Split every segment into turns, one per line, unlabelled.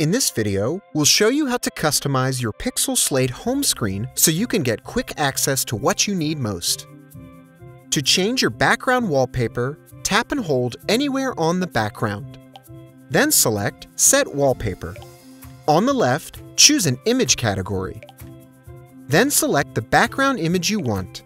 In this video, we'll show you how to customize your Pixel Slate home screen so you can get quick access to what you need most. To change your background wallpaper, tap and hold anywhere on the background. Then select Set Wallpaper. On the left, choose an image category. Then select the background image you want.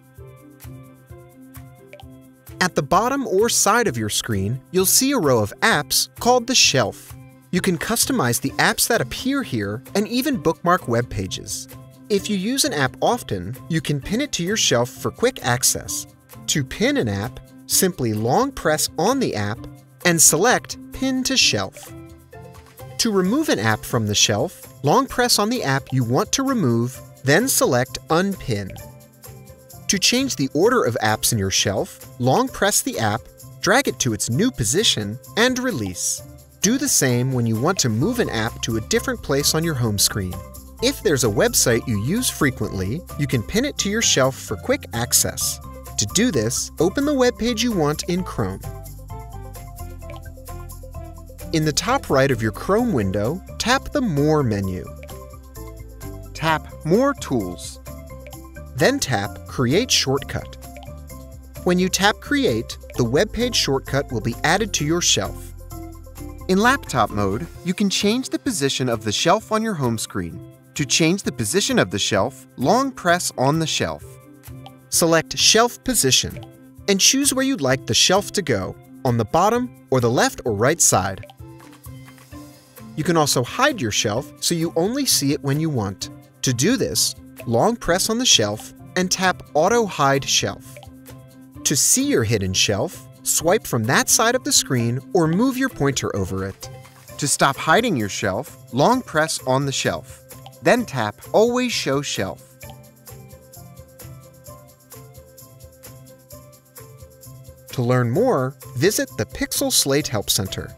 At the bottom or side of your screen, you'll see a row of apps called the shelf. You can customize the apps that appear here and even bookmark web pages. If you use an app often, you can pin it to your shelf for quick access. To pin an app, simply long press on the app and select Pin to Shelf. To remove an app from the shelf, long press on the app you want to remove, then select Unpin. To change the order of apps in your shelf, long press the app, drag it to its new position, and release. Do the same when you want to move an app to a different place on your home screen. If there's a website you use frequently, you can pin it to your shelf for quick access. To do this, open the web page you want in Chrome. In the top right of your Chrome window, tap the More menu. Tap More Tools. Then tap Create Shortcut. When you tap Create, the web page shortcut will be added to your shelf. In laptop mode, you can change the position of the shelf on your home screen. To change the position of the shelf, long press on the shelf. Select Shelf Position and choose where you'd like the shelf to go, on the bottom or the left or right side. You can also hide your shelf so you only see it when you want. To do this, long press on the shelf and tap Auto Hide Shelf. To see your hidden shelf, swipe from that side of the screen or move your pointer over it. To stop hiding your shelf, long press on the shelf. Then tap Always Show Shelf. To learn more, visit the Pixel Slate Help Center.